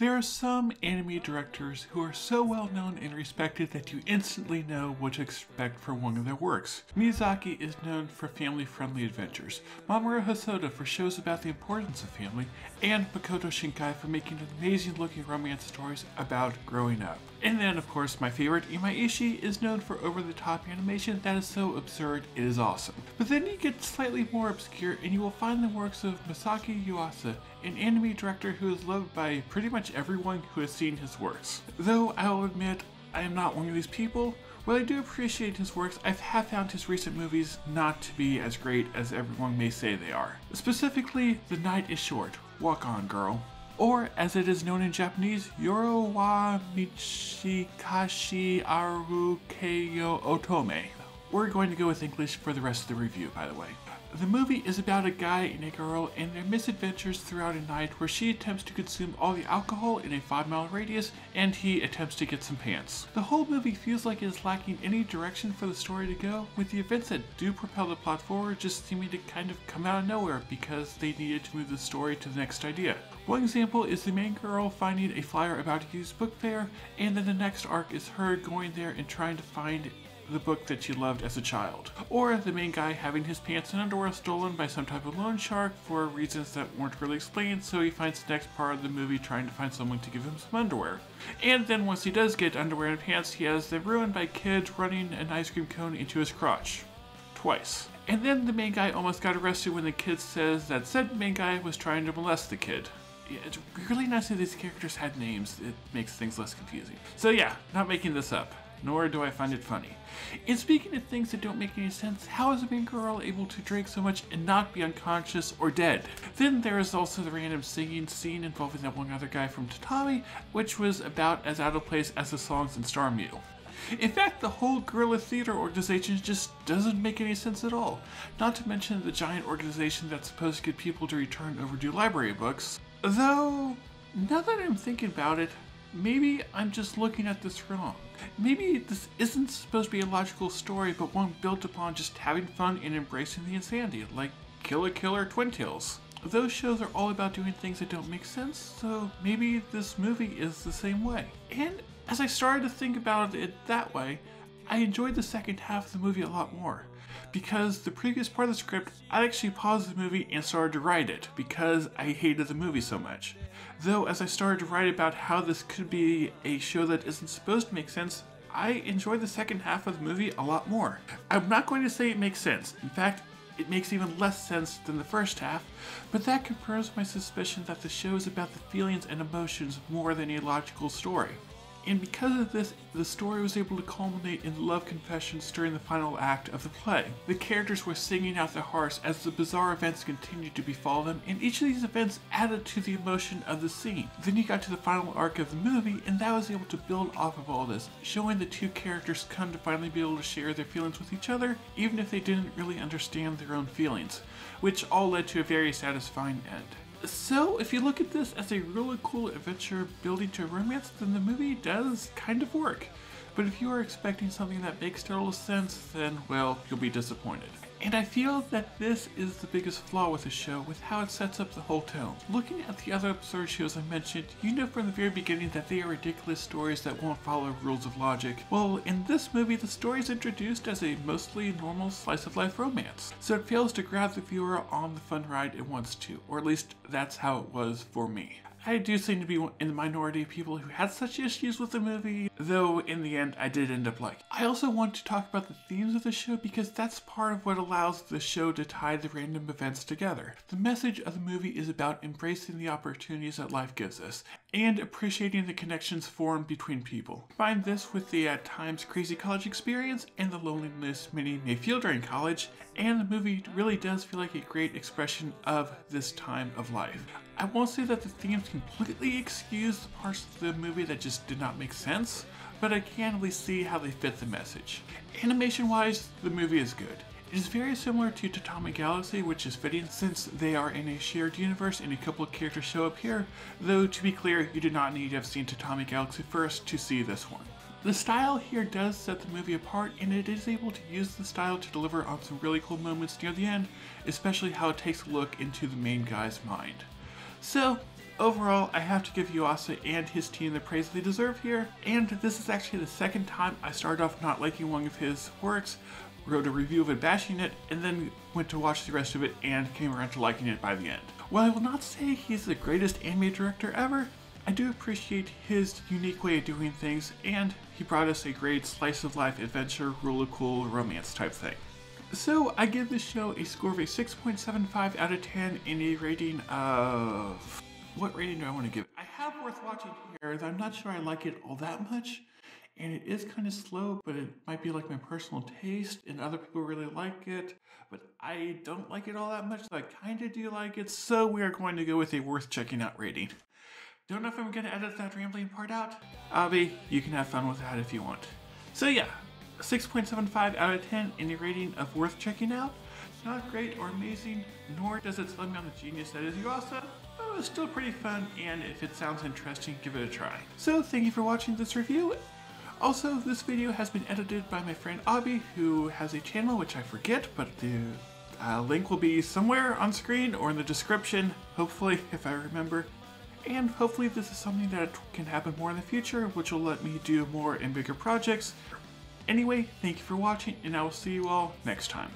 There are some anime directors who are so well known and respected that you instantly know what to expect from one of their works. Miyazaki is known for family friendly adventures, Mamoru Hosoda for shows about the importance of family, and Makoto Shinkai for making amazing looking romance stories about growing up. And then, of course, my favorite, Imaishi, is known for over the top animation that is so absurd it is awesome. But then you get slightly more obscure and you will find the works of Masaaki Yuasa, an anime director who is loved by pretty much everyone who has seen his works. Though I will admit, I am not one of these people. While I do appreciate his works, I have found his recent movies not to be as great as everyone may say they are. Specifically, The Night is Short, Walk On Girl, or as it is known in Japanese, Yoro wa Michikashi Aru Keio Otome. We're going to go with English for the rest of the review, by the way. The movie is about a guy and a girl and their misadventures throughout a night where she attempts to consume all the alcohol in a 5 mile radius and he attempts to get some pants. The whole movie feels like it is lacking any direction for the story to go, with the events that do propel the plot forward just seeming to kind of come out of nowhere because they needed to move the story to the next idea. One example is the main girl finding a flyer about a used book fair, and then the next arc is her going there and trying to find the book that she loved as a child. Or the main guy having his pants and underwear stolen by some type of loan shark for reasons that weren't really explained, so he finds the next part of the movie trying to find someone to give him some underwear. And then once he does get underwear and pants, he has them ruined by kids running an ice cream cone into his crotch. Twice. And then the main guy almost got arrested when the kid says that said main guy was trying to molest the kid. Yeah, it's really nice that these characters had names. It makes things less confusing. So yeah, not making this up nor do I find it funny. And speaking of things that don't make any sense, how is a main girl able to drink so much and not be unconscious or dead? Then there is also the random singing scene involving that one other guy from Tatami, which was about as out of place as the songs in Star Mule. In fact, the whole guerrilla theater organization just doesn't make any sense at all. Not to mention the giant organization that's supposed to get people to return overdue library books. Though, now that I'm thinking about it, maybe I'm just looking at this wrong. Maybe this isn't supposed to be a logical story, but one built upon just having fun and embracing the insanity, like Kill la Kill Twin Tails. Those shows are all about doing things that don't make sense, so maybe this movie is the same way. And as I started to think about it that way, I enjoyed the second half of the movie a lot more. Because the previous part of the script, I actually paused the movie and started to write it because I hated the movie so much. Though, as I started to write about how this could be a show that isn't supposed to make sense, I enjoyed the second half of the movie a lot more. I'm not going to say it makes sense. In fact, it makes even less sense than the first half, but that confirms my suspicion that the show is about the feelings and emotions more than a logical story. And because of this, the story was able to culminate in love confessions during the final act of the play. The characters were singing out their hearts as the bizarre events continued to befall them, and each of these events added to the emotion of the scene. Then you got to the final arc of the movie, and that was able to build off of all this, showing the two characters come to finally be able to share their feelings with each other, even if they didn't really understand their own feelings, which all led to a very satisfying end. So, if you look at this as a really cool adventure building to a romance, then the movie does kind of work. But if you are expecting something that makes total sense, then, well, you'll be disappointed. And I feel that this is the biggest flaw with the show, with how it sets up the whole tone. Looking at the other absurd shows I mentioned, you know from the very beginning that they are ridiculous stories that won't follow rules of logic. Well, in this movie, the story is introduced as a mostly normal slice of life romance, so it fails to grab the viewer on the fun ride it wants to, or at least that's how it was for me. I do seem to be in the minority of people who had such issues with the movie, though in the end I did end up liking. I also want to talk about the themes of the show because that's part of what allows the show to tie the random events together. The message of the movie is about embracing the opportunities that life gives us and appreciating the connections formed between people. Combine this with the at times crazy college experience and the loneliness many may feel during college, and the movie really does feel like a great expression of this time of life. I won't say that the themes completely excuse the parts of the movie that just did not make sense, but I can at least see how they fit the message. Animation wise, the movie is good. It is very similar to Tatami Galaxy, which is fitting since they are in a shared universe and a couple of characters show up here, though to be clear, you do not need to have seen Tatami Galaxy first to see this one. The style here does set the movie apart, and it is able to use the style to deliver on some really cool moments near the end, especially how it takes a look into the main guy's mind. So, Overall, I have to give Yuasa and his team the praise they deserve here, and this is actually the second time I started off not liking one of his works, wrote a review of it bashing it, and then went to watch the rest of it and came around to liking it by the end. While I will not say he's the greatest anime director ever, I do appreciate his unique way of doing things, and he brought us a great slice of life adventure, rule of cool romance type thing. So I give this show a score of a 6.75 out of 10 and a rating of what rating do I want to give? I have worth watching here. I'm not sure I like it all that much. And it is kind of slow, but it might be like my personal taste, and other people really like it. But I don't like it all that much, so I kind of do like it. So we are going to go with a worth checking out rating. Don't know if I'm going to edit that rambling part out. Abhi, you can have fun with that if you want. So yeah, 6.75 out of 10 in a rating of worth checking out. Not great or amazing, nor does it slam me on the genius that is Yuasa, but it's still pretty fun, and if it sounds interesting, give it a try. So thank you for watching this review. Also, this video has been edited by my friend Abhi, who has a channel which I forget, but the uh, link will be somewhere on screen or in the description, hopefully, if I remember. And hopefully this is something that can happen more in the future, which will let me do more and bigger projects. Anyway, thank you for watching, and I will see you all next time.